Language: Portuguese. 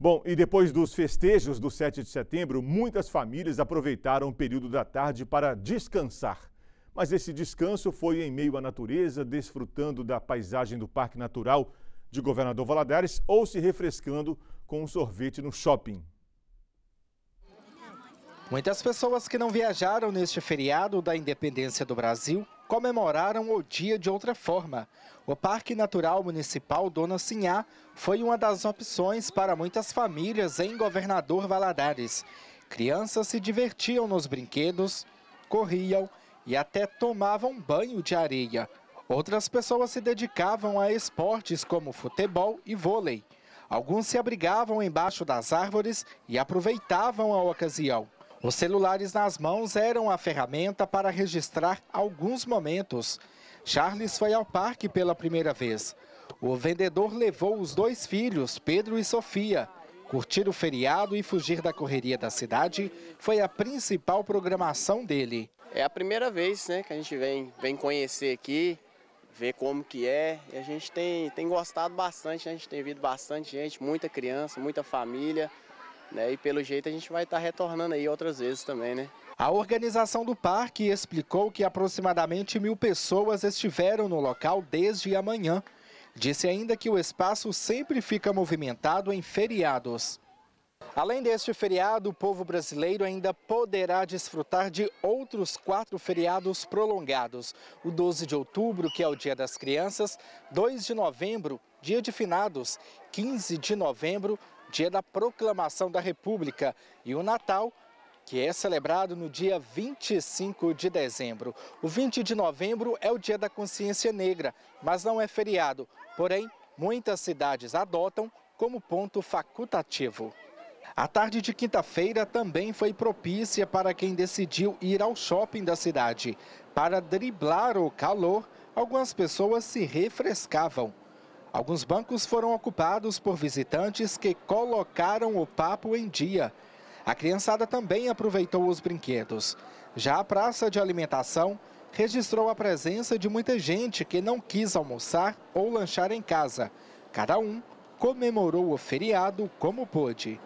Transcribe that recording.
Bom, e depois dos festejos do 7 de setembro, muitas famílias aproveitaram o período da tarde para descansar. Mas esse descanso foi em meio à natureza, desfrutando da paisagem do Parque Natural de Governador Valadares ou se refrescando com um sorvete no shopping. Muitas pessoas que não viajaram neste feriado da independência do Brasil comemoraram o dia de outra forma. O Parque Natural Municipal Dona Sinhá foi uma das opções para muitas famílias em Governador Valadares. Crianças se divertiam nos brinquedos, corriam e até tomavam banho de areia. Outras pessoas se dedicavam a esportes como futebol e vôlei. Alguns se abrigavam embaixo das árvores e aproveitavam a ocasião. Os celulares nas mãos eram a ferramenta para registrar alguns momentos. Charles foi ao parque pela primeira vez. O vendedor levou os dois filhos, Pedro e Sofia. Curtir o feriado e fugir da correria da cidade foi a principal programação dele. É a primeira vez né, que a gente vem, vem conhecer aqui, ver como que é. E a gente tem, tem gostado bastante, a gente tem visto bastante gente, muita criança, muita família. Né? E pelo jeito a gente vai estar tá retornando aí outras vezes também, né? A organização do parque explicou que aproximadamente mil pessoas estiveram no local desde amanhã. Disse ainda que o espaço sempre fica movimentado em feriados. Além deste feriado, o povo brasileiro ainda poderá desfrutar de outros quatro feriados prolongados. O 12 de outubro, que é o Dia das Crianças, 2 de novembro, Dia de Finados, 15 de novembro, dia da proclamação da República, e o Natal, que é celebrado no dia 25 de dezembro. O 20 de novembro é o dia da consciência negra, mas não é feriado. Porém, muitas cidades adotam como ponto facultativo. A tarde de quinta-feira também foi propícia para quem decidiu ir ao shopping da cidade. Para driblar o calor, algumas pessoas se refrescavam. Alguns bancos foram ocupados por visitantes que colocaram o papo em dia. A criançada também aproveitou os brinquedos. Já a praça de alimentação registrou a presença de muita gente que não quis almoçar ou lanchar em casa. Cada um comemorou o feriado como pôde.